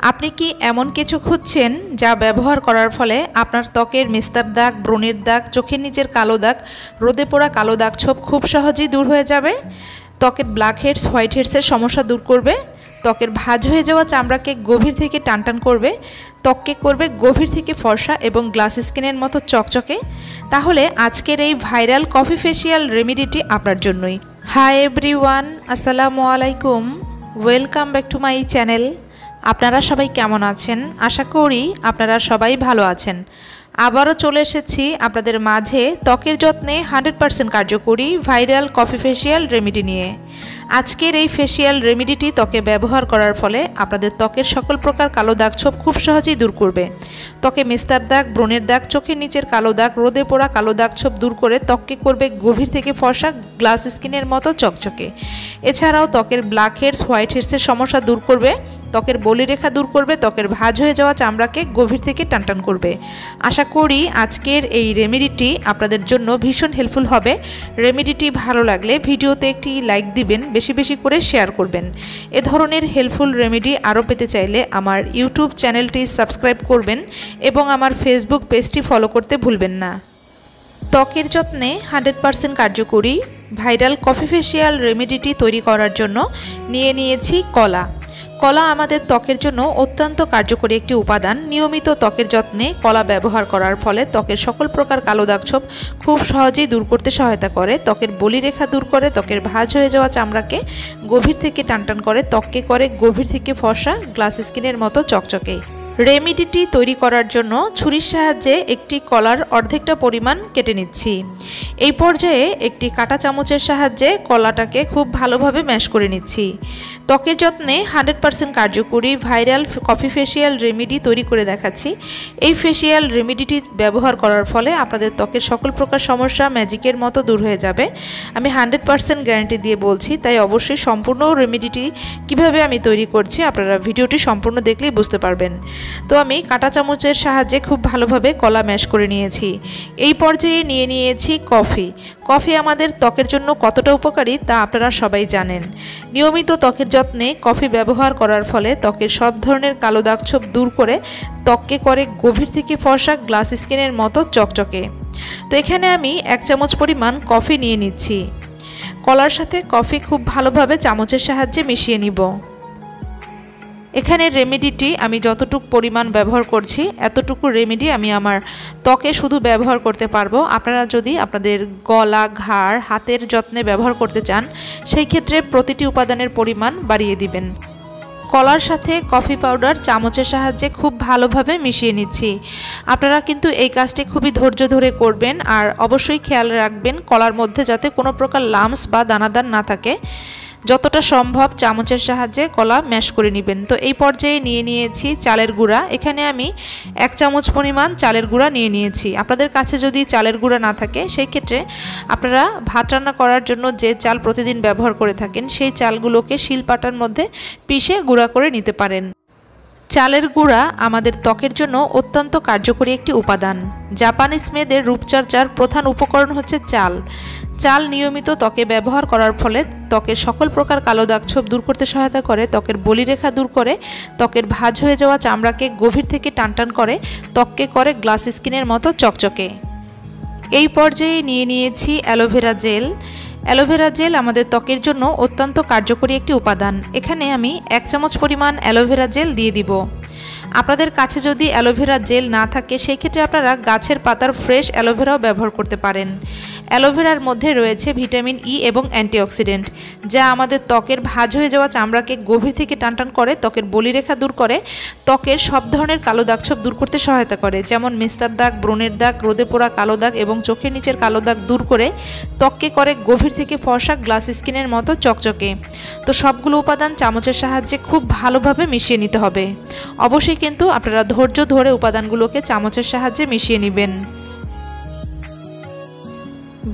আপনি কি এমন কিছু খুঁজছেন যা ব্যবহার করার ফলে আপনার ত্বকের মিস্তার দাগ, ব্রণের দাগ, চোখের নিচের কালো দাগ, রোদে পোড়া কালো দাগ ছোপ খুব সহজেই দূর হয়ে যাবে? ত্বকের ব্ল্যাক হেডস হোয়াইট হেডসের সমস্যা দূর করবে? ত্বকের ভাজ হয়ে যাওয়া চামড়াকে গভীর থেকে টানটান করবে? ত্বককে করবে গভীর থেকে ফর্সা এবং গ্লাস স্কিনের মতো চকচকে? তাহলে আজকের এই ভাইরাল কফি ফেসিয়াল রেমিডিটি আপনার জন্যই। হাই এভরি ওয়ান আসসালামু আলাইকুম। Welcome back to my channel আপনারা সবাই কেমন আছেন? আশা করি আপনারা সবাই ভালো আছেন। আবারও চলে এসেছি আপনাদের মাঝে ত্বকের যত্নে হান্ড্রেড পারসেন্ট কার্যকরী ভাইরাল কফি ফেসিয়াল রেমিডি নিয়ে। আজকের এই ফেসিয়াল রেমিডিটি ত্বকে ব্যবহার করার ফলে আপনাদের ত্বকের সকল প্রকার কালো দাগ ছোপ খুব সহজেই দূর করবে। ত্বকে মিস্তার দাগ, ব্রণের দাগ, চোখের নিচের কালো দাগ, রোদে পোড়া কালো দাগ ছোপ দূর করে ত্বককে করবে গভীর থেকে ফর্সা গ্লাস স্কিনের মতো চকচকে। এছাড়াও ত্বকের ব্ল্যাক হেডস, হোয়াইট হেডসের সমস্যা দূর করবে। ত্বকের বলিরেখা দূর করবে, ত্বকের ভাজ হয়ে যাওয়া চামড়াকে গভীর থেকে টানটান করবে। আশা করি আজকের এই রেমেডিটি আপনাদের জন্য ভীষণ হেল্পফুল হবে। রেমেডিটি ভালো লাগলে ভিডিওতে একটি লাইক দিবেন, বেশি বেশি করে শেয়ার করবেন। এ ধরনের হেল্পফুল রেমেডি আরও পেতে চাইলে আমার ইউটিউব চ্যানেলটি সাবস্ক্রাইব করবেন এবং আমার ফেসবুক পেজটি ফলো করতে ভুলবেন না। ত্বকের যত্নে হান্ড্রেড পারসেন্ট কার্যকরী ভাইরাল কফি ফেসিয়াল রেমেডিটি তৈরি করার জন্য নিয়ে নিয়েছি কলা। কলা আমাদের ত্বকের জন্য অত্যন্ত কার্যকরী একটি উপাদান। নিয়মিত ত্বকের যত্নে কলা ব্যবহার করার ফলে ত্বকের সকল প্রকার কালো দাগছোপ খুব সহজেই দূর করতে সহায়তা করে। ত্বকের বলিরেখা দূর করে, ত্বকের ভাঁজ হয়ে যাওয়া চামড়াকে গভীর থেকে টানটান করে, ত্বককে করে গভীর থেকে ফসা গ্লাস স্কিনের মতো চকচকে। রেমিডিটি তৈরি করার জন্য ছুরির সাহায্যে একটি কলার অর্ধেকটা পরিমাণ কেটে নিচ্ছি। এই পর্যায়ে একটি কাটা চামচের সাহায্যে কলাটাকে খুব ভালোভাবে ম্যাশ করে নিচ্ছি। ত্বকের যত্নে হান্ড্রেড পারসেন্ট কার্যকরী ভাইরাল কফি ফেসিয়াল রেমিডি তৈরি করে দেখাচ্ছি। এই ফেসিয়াল রেমিডিটি ব্যবহার করার ফলে আপনাদের ত্বকের সকল প্রকার সমস্যা ম্যাজিকের মতো দূর হয়ে যাবে। আমি হান্ড্রেড পারসেন্ট গ্যারান্টি দিয়ে বলছি, তাই অবশ্যই সম্পূর্ণ রেমিডিটি কীভাবে আমি তৈরি করছি আপনারা ভিডিওটি সম্পূর্ণ দেখলেই বুঝতে পারবেন। তো আমি কাটা চামচের সাহায্যে খুব ভালোভাবে কলা ম্যাশ করে নিয়েছি। এই পর্যায়ে নিয়ে নিয়েছি কফি। কফি আমাদের ত্বকের জন্য কতটা উপকারী তা আপনারা সবাই জানেন। নিয়মিত ত্বকের যত্নে কফি ব্যবহার করার ফলে ত্বকের সব ধরনের কালো দাগছোপ দূর করে ত্বককে করে গভীর থেকে ফর্সা গ্লাস স্কিনের মতো চকচকে। তো এখানে আমি এক চামচ পরিমাণ কফি নিয়ে নিচ্ছি। কলার সাথে কফি খুব ভালোভাবে চামচের সাহায্যে মিশিয়ে নিব। এখানে রেমেডিটি আমি যতটুকু পরিমাণ ব্যবহার করছি, এতটুকু রেমেডি আমি আমার ত্বকে শুধু ব্যবহার করতে পারব। আপনারা যদি আপনাদের গলা, ঘাড়, হাতের যত্নে ব্যবহার করতে চান, সেই ক্ষেত্রে প্রতিটি উপাদানের পরিমাণ বাড়িয়ে দিবেন। কলার সাথে কফি পাউডার চামচের সাহায্যে খুব ভালোভাবে মিশিয়ে নিচ্ছি। আপনারা কিন্তু এই কাজটি খুবই ধৈর্য ধরে করবেন আর অবশ্যই খেয়াল রাখবেন কলার মধ্যে যাতে কোনো প্রকার লামস বা দানাদার না থাকে। যতটা সম্ভব চামচের সাহায্যে কলা ম্যাশ করে নেবেন। তো এই পর্যায়ে নিয়ে নিয়েছি চালের গুঁড়া। এখানে আমি এক চামচ পরিমাণ চালের গুঁড়া নিয়ে নিয়েছি। আপনাদের কাছে যদি চালের গুঁড়া না থাকে সেই ক্ষেত্রে আপনারা ভাত রান্না করার জন্য যে চাল প্রতিদিন ব্যবহার করে থাকেন, সেই চালগুলোকে শিলপাটার মধ্যে পিষে গুঁড়া করে নিতে পারেন। চালের গুঁড়া আমাদের ত্বকের জন্য অত্যন্ত কার্যকরী একটি উপাদান। জাপানিজ মেয়েদের রূপচর্চার প্রধান উপকরণ হচ্ছে চাল। চাল নিয়মিত ত্বকে ব্যবহার করার ফলে ত্বকের সকল প্রকার কালো দাগছোপ দূর করতে সহায়তা করে, ত্বকের বলিরেখা দূর করে, ত্বকের ভাজ হয়ে যাওয়া চামড়াকে গভীর থেকে টানটান করে, ত্বককে করে গ্লাস স্কিনের মতো চকচকে। এই পর্যায়ে নিয়ে নিয়েছি অ্যালোভেরা জেল। অ্যালোভেরা জেল আমাদের ত্বকের জন্য অত্যন্ত কার্যকরী একটি উপাদান। এখানে আমি এক চামচ পরিমাণ অ্যালোভেরা জেল দিয়ে দিব। আপনাদের কাছে যদি অ্যালোভেরা জেল না থাকে সেই ক্ষেত্রে আপনারা গাছের পাতার ফ্রেশ অ্যালোভেরাও ব্যবহার করতে পারেন। অ্যালোভেরার মধ্যে রয়েছে ভিটামিন ই এবং অ্যান্টিঅক্সিডেন্ট, যা আমাদের ত্বকের ভাজ হয়ে যাওয়া চামড়াকে গভীর থেকে টানটান করে, ত্বকের বলিরেখা দূর করে, ত্বকের সব ধরনের কালো দাগছোপ দূর করতে সহায়তা করে। যেমন মেস্তার দাগ, ব্রণের দাগ, রোদে পোড়া কালো দাগ এবং চোখের নিচের কালো দাগ দূর করে ত্বককে করে গভীর থেকে ফর্সা গ্লাস স্কিনের মতো চকচকে। তো সবগুলো উপাদান চামচের সাহায্যে খুব ভালোভাবে মিশিয়ে নিতে হবে। অবশ্যই কিন্তু আপনারা ধৈর্য ধরে উপাদানগুলোকে চামচের সাহায্যে মিশিয়ে নেবেন।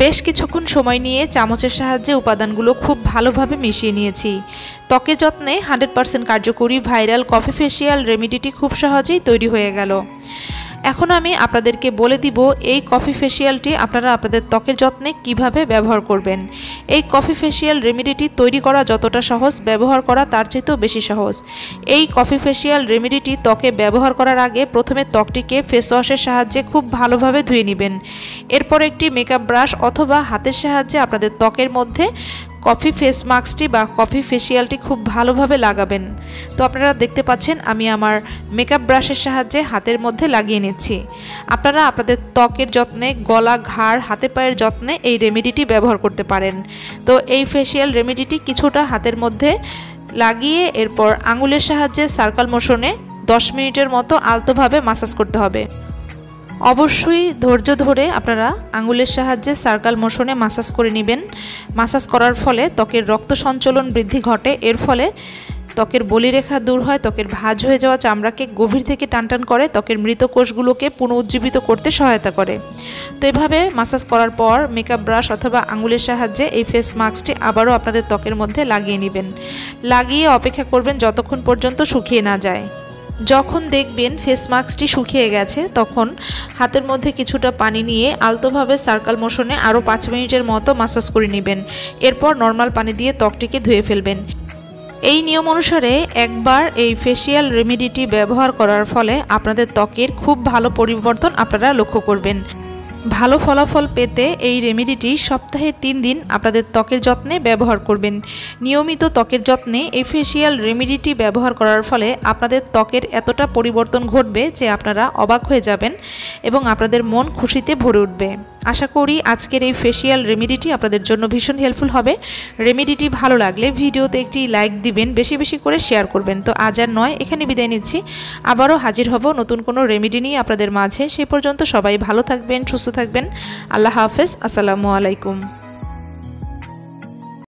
বেশ কিছুক্ষণ সময় নিয়ে চামচের সাহায্যে উপাদানগুলো খুব ভালোভাবে মিশিয়ে নিয়েছি। ত্বকের যত্নে হান্ড্রেড পারসেন্ট কার্যকরী ভাইরাল কফি ফেসিয়াল রেমিডিটি খুব সহজেই তৈরি হয়ে গেল। এখন আমি আপনাদেরকে বলে দিব, এই কফি ফেসিয়ালটি আপনারা আপনাদের ত্বকের যত্নে কীভাবে ব্যবহার করবেন। এই কফি ফেসিয়াল রেমেডিটি তৈরি করা যতটা সহজ, ব্যবহার করা তার চেয়েতেও বেশি সহজ। এই কফি ফেসিয়াল রেমেডিটি ত্বকে ব্যবহার করার আগে প্রথমে ত্বকটিকে ফেস ওয়াশের সাহায্যে খুব ভালোভাবে ধুয়ে নেবেন। এরপর একটি মেকআপ ব্রাশ অথবা হাতের সাহায্যে আপনাদের ত্বকের মধ্যে কফি ফেস মাস্কটি বা কফি ফেসিয়ালটি খুব ভালোভাবে লাগাবেন। তো আপনারা দেখতে পাচ্ছেন, আমি আমার মেকআপ ব্রাশের সাহায্যে হাতের মধ্যে লাগিয়ে নিচ্ছি। আপনারা আপনাদের ত্বকের যত্নে, গলা, ঘাড় হাতে পায়ের যত্নে এই রেমেডিটি ব্যবহার করতে পারেন। তো এই ফেসিয়াল রেমেডিটি কিছুটা হাতের মধ্যে লাগিয়ে এরপর আঙুলের সাহায্যে সার্কাল মোশনে দশ মিনিটের মতো আলতোভাবে মাসাজ করতে হবে। অবশ্যই ধৈর্য ধরে আপনারা আঙুলের সাহায্যে সার্কাল মোশনে মাসাজ করে নেবেন। মাসাজ করার ফলে ত্বকের রক্ত সঞ্চালন বৃদ্ধি ঘটে। এর ফলে ত্বকের বলিরেখা দূর হয়, ত্বকের ভাঁজ হয়ে যাওয়া চামড়াকে গভীর থেকে টানটান করে, ত্বকের মৃত কোষগুলোকে পুনরুজ্জীবিত করতে সহায়তা করে। তো এভাবে মাসাজ করার পর মেকআপ ব্রাশ অথবা আঙুলের সাহায্যে এই ফেস মাস্কটি আবারও আপনাদের ত্বকের মধ্যে লাগিয়ে নেবেন। লাগিয়ে অপেক্ষা করবেন যতক্ষণ পর্যন্ত শুকিয়ে না যায়। যখন দেখবেন ফেস মাস্কটি শুকিয়ে গেছে, তখন হাতের মধ্যে কিছুটা পানি নিয়ে আলতোভাবে সার্কাল মোশনে আরও পাঁচ মিনিটের মতো মাসাজ করে নেবেন। এরপর নর্মাল পানি দিয়ে ত্বকটিকে ধুয়ে ফেলবেন। এই নিয়ম অনুসারে একবার এই ফেসিয়াল রেমেডিটি ব্যবহার করার ফলে আপনাদের ত্বকের খুব ভালো পরিবর্তন আপনারা লক্ষ্য করবেন। ভালো ফলাফল পেতে এই রেমেডিটি সপ্তাহে তিন দিন আপনাদের ত্বকের যত্নে ব্যবহার করবেন। নিয়মিত ত্বকের যত্নে এই ফেসিয়াল রেমেডিটি ব্যবহার করার ফলে আপনাদের ত্বকের এতটা পরিবর্তন ঘটবে যে আপনারা অবাক হয়ে যাবেন এবং আপনাদের মন খুশিতে ভরে উঠবে। আশা করি আজকের এই ফেসিয়াল রেমেডিটি আপনাদের জন্য ভীষণ হেল্পফুল হবে। রেমেডিটি ভালো লাগলে ভিডিওতে একটি লাইক দিবেন, বেশি বেশি করে শেয়ার করবেন। তো আজ আর নয়, এখানে বিদায় নিচ্ছি। আবারও হাজির হব নতুন কোনো রেমেডি নিয়ে আপনাদের মাঝে। সে পর্যন্ত সবাই ভালো থাকবেন, সুস্থ থাকবেন। আল্লাহ হাফেজ, আসসালামু আলাইকুম।